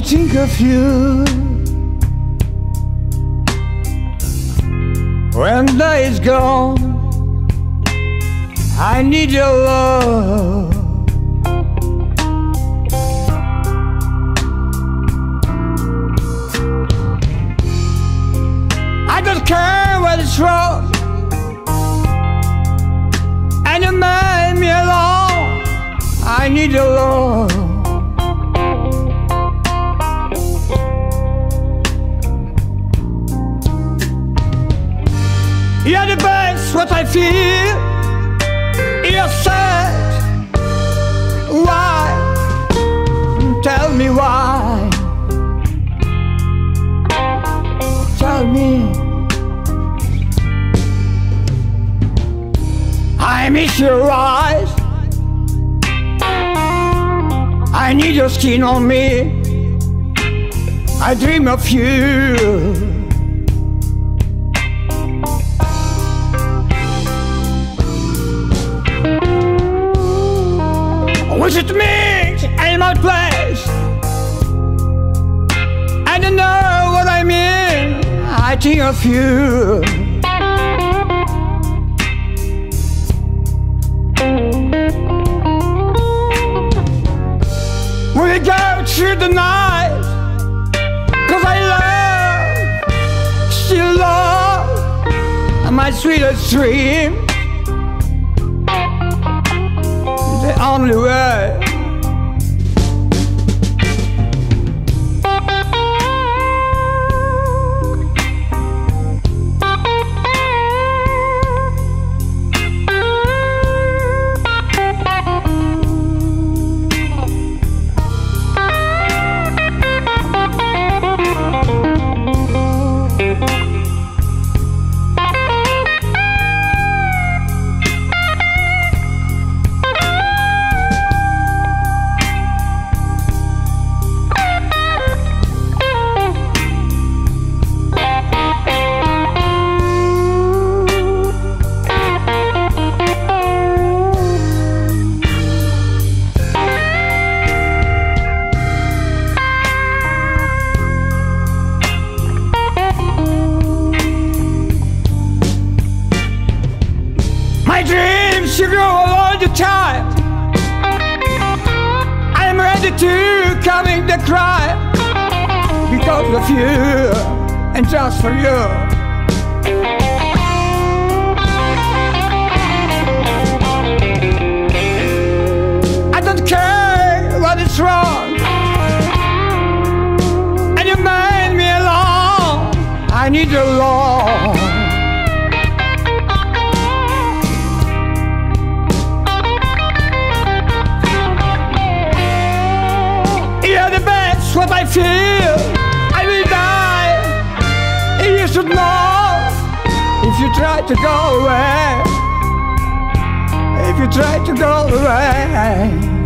I think of you when day is gone. I need your love. I don't care what it's wrong. And you made me alone. I need your love. I feel. You're sad. Why? Tell me why. Tell me. I miss your eyes. I need your skin on me. I dream of you. Was it in my place? I don't know what I mean. I think of you. We go through the night. Cause I love, still love my sweetest dream. The only To coming to cry because of you and just for you. Feel. I will die. You should know if you try to go away. If you try to go away.